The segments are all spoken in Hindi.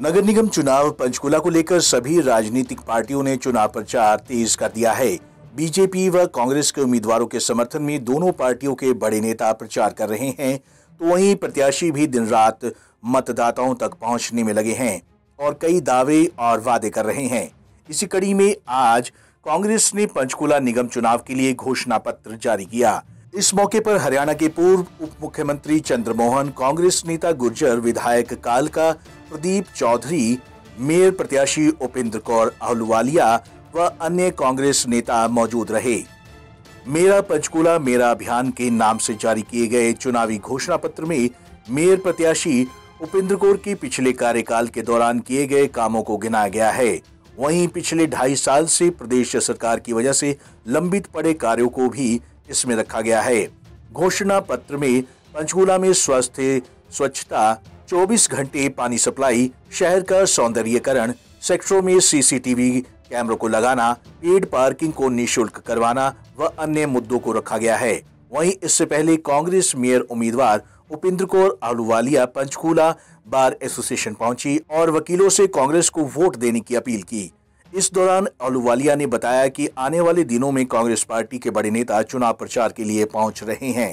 नगर निगम चुनाव पंचकुला को लेकर सभी राजनीतिक पार्टियों ने चुनाव प्रचार तेज कर दिया है। बीजेपी व कांग्रेस के उम्मीदवारों के समर्थन में दोनों पार्टियों के बड़े नेता प्रचार कर रहे हैं तो वहीं प्रत्याशी भी दिन रात मतदाताओं तक पहुँचने में लगे हैं और कई दावे और वादे कर रहे हैं। इसी कड़ी में आज कांग्रेस ने पंचकुला निगम चुनाव के लिए घोषणा पत्र जारी किया। इस मौके पर हरियाणा के पूर्व उप मुख्यमंत्री चंद्रमोहन, कांग्रेस नेता गुर्जर, विधायक कालका, प्रदीप चौधरी, मेयर प्रत्याशी उपेंद्र कौर अहलुवालिया व अन्य कांग्रेस नेता मौजूद रहे। मेरा पंचकुला, मेरा अभियान के नाम से जारी किए गए चुनावी घोषणा पत्र में मेयर प्रत्याशी उपेंद्र कौर की पिछले कार्यकाल के दौरान किए गए कामों को गिनाया गया है। वहीं पिछले ढाई साल से प्रदेश सरकार की वजह से लंबित पड़े कार्यों को भी इसमें रखा गया है। घोषणा पत्र में पंचकूला में स्वास्थ्य स्वच्छता 24 घंटे पानी सप्लाई, शहर का सौंदर्यकरण, सेक्टरों में सीसीटीवी कैमरों को लगाना, पेड पार्किंग को निशुल्क करवाना व अन्य मुद्दों को रखा गया है। वहीं इससे पहले कांग्रेस मेयर उम्मीदवार उपेंद्र कौर आलूवालिया पंचकूला बार एसोसिएशन पहुँची और वकीलों से कांग्रेस को वोट देने की अपील की। इस दौरान अलूवालिया ने बताया कि आने वाले दिनों में कांग्रेस पार्टी के बड़े नेता चुनाव प्रचार के लिए पहुँच रहे हैं।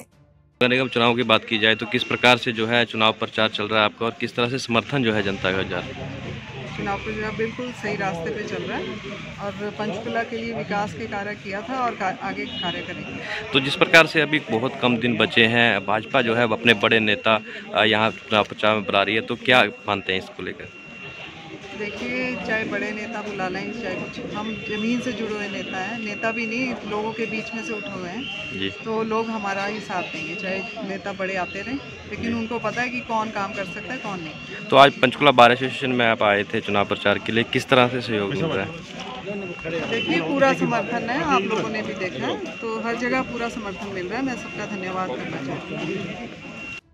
नगर निगम चुनाव की बात की जाए तो किस प्रकार से जो है चुनाव प्रचार चल रहा है आपका और किस तरह से समर्थन जो है जनता का जा रहा है? चुनाव प्रचार बिल्कुल सही रास्ते पे चल रहा है और पंचकुला के लिए विकास के कार्य किया था और आगे कार्य करेंगे। तो जिस प्रकार से अभी बहुत कम दिन बचे हैं भाजपा जो है अपने बड़े नेता यहाँ चुनाव प्रचार में बुला रही है तो क्या मानते हैं इसको लेकर? देखिए चाहे बड़े नेता बुला लें चाहे कुछ हम ज़मीन से जुड़े हुए नेता हैं नेता भी नहीं लोगों के बीच में से उठे हुए हैं। तो लोग हमारा ही साथ देंगे चाहे नेता बड़े आते रहें लेकिन उनको पता है कि कौन काम कर सकता है कौन नहीं। तो आज पंचकुला बार एसोसिएशन में आप आए थे चुनाव प्रचार के लिए किस तरह से सहयोग मिल रहा है? देखिए पूरा समर्थन है आप लोगों ने भी देखा है तो हर जगह पूरा समर्थन मिल रहा है मैं सबका धन्यवाद करना चाहती हूँ।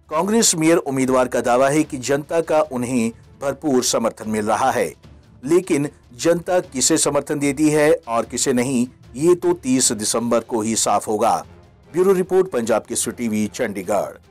कांग्रेस मेयर उम्मीदवार का दावा है कि जनता का उन्हें भरपूर समर्थन मिल रहा है। लेकिन जनता किसे समर्थन देती है और किसे नहीं, ये तो 30 दिसंबर को ही साफ़ होगा। ब्यूरो रिपोर्ट, पंजाब की टीवी, चंडीगढ़।